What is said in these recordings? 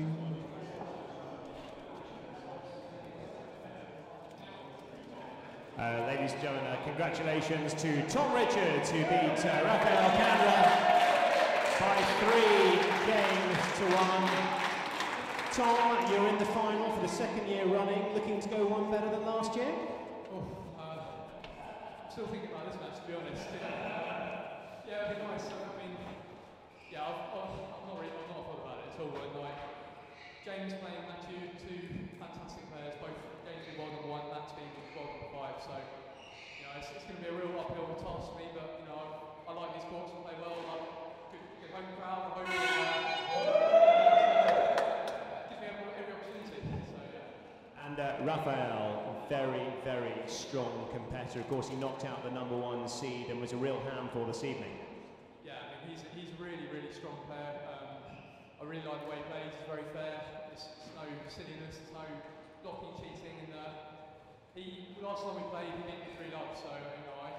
One. Uh, ladies and gentlemen, uh, congratulations to Tom Richards, who beat uh, Raphael Kandra by three games to one. Tom, you're in the final for the second year running, looking to go one better than last year? Oh, uh, still thinking about this match, to be honest. Yeah, yeah it'd be nice. I mean, yeah, I've, I've, I'm not really, I'm not thought about it at all. And like, James playing Matthew, two fantastic players, both games in world number one, Matt's being world number five. So, you know, it's, it's going to be a real uphill task for me. But you know, I, I like these courts and play well. I like good, good home crowd, home. Uh, gives me every, every opportunity. So yeah. And uh, Raphael, very, very strong competitor. Of course, he knocked out the number one seed and was a real handful this evening. Yeah, I mean, he's, he's a really, really strong player. I really like the way he plays. He's very fair. There's, no silliness. There's no blocking, cheating. And uh, he last time we played, he beat me three love. So you know, I,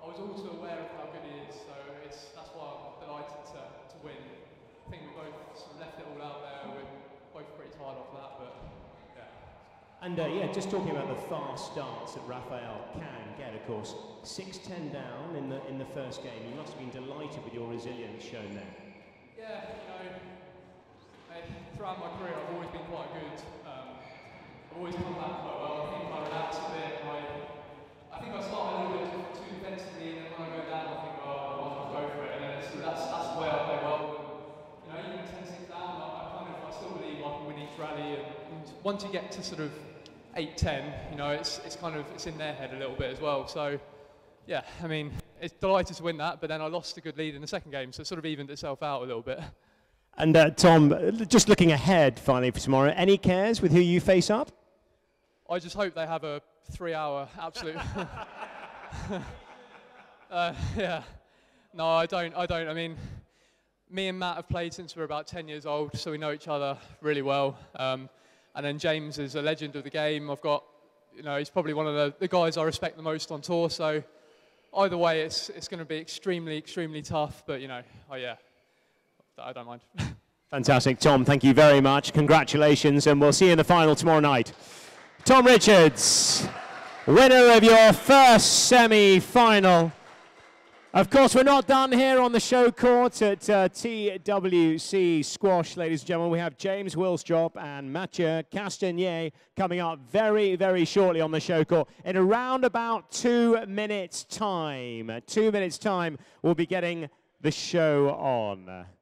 I was also aware of how good he is. So it's that's why I'm delighted to, to win. I think we both sort of left it all out there. We're both pretty tired off that, but yeah. And uh, yeah, just talking about the fast starts that Raphael can get, of course, 6-10 down in the in the first game. You must have been delighted with your resilience shown there. Yeah, you know, throughout my career I've always been quite good. Um, I've always come back quite well. I think I relax a bit, I, I think I start a little bit too defensively, and then when I go down, I think, oh, I might as go for it. And then it's, that's, that's the way I play well. And, you know, even 10 6 down, I, I kind of, I still believe I can win each rally. And, and once you get to sort of 8 10, you know, it's, it's kind of, it's in their head a little bit as well. So, yeah, I mean, it's delighted to win that, but then I lost a good lead in the second game, so it sort of evened itself out a little bit. And uh, Tom, just looking ahead finally for tomorrow, any cares with who you face up? I just hope they have a three-hour absolute. uh, yeah, no, I don't. I don't. I mean, me and Matt have played since we were about 10 years old, so we know each other really well. Um, and then James is a legend of the game. I've got, you know, he's probably one of the, the guys I respect the most on tour. So either way, it's it's going to be extremely, extremely tough. But you know, oh yeah, I don't mind. Fantastic. Tom, thank you very much. Congratulations, and we'll see you in the final tomorrow night. Tom Richards, winner of your first semi final Of course, we're not done here on the show court at uh, TWC Squash, ladies and gentlemen. We have James Willstrop and Mathieu Castagnet coming up very, very shortly on the show court. In around about two minutes' time, two minutes' time, we'll be getting the show on.